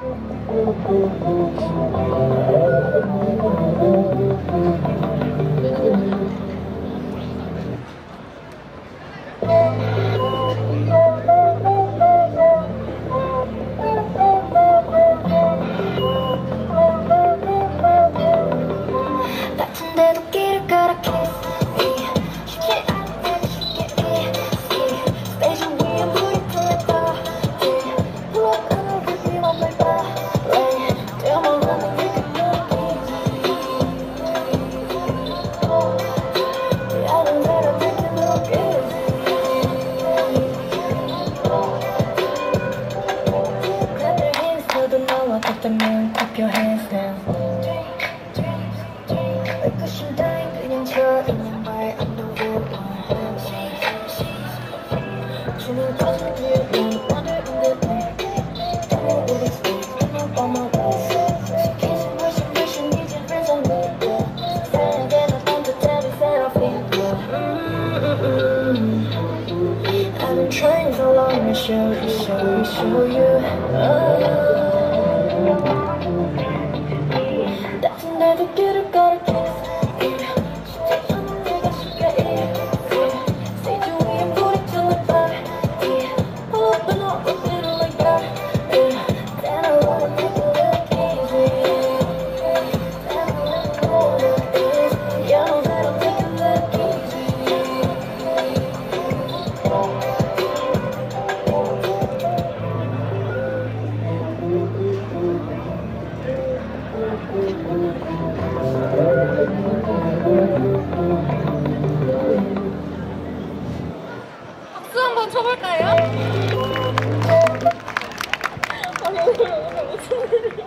Música 너도 너와 같다면 clap your hands now 의구심 따윈 그냥 저 있는 말 I'm the real one 주는 터진 뒤에 난 오늘 있는데 Don't let it speak I'm up on my way 시키지 무슨 mission 이제 friends on me 세상에 나쁜 듯해도 sad I feel I've been trying so long to show you, show you, show you oh. Thank you. 박수 한번 쳐볼까요? 아니 오늘 오늘 무슨 일이